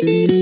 You.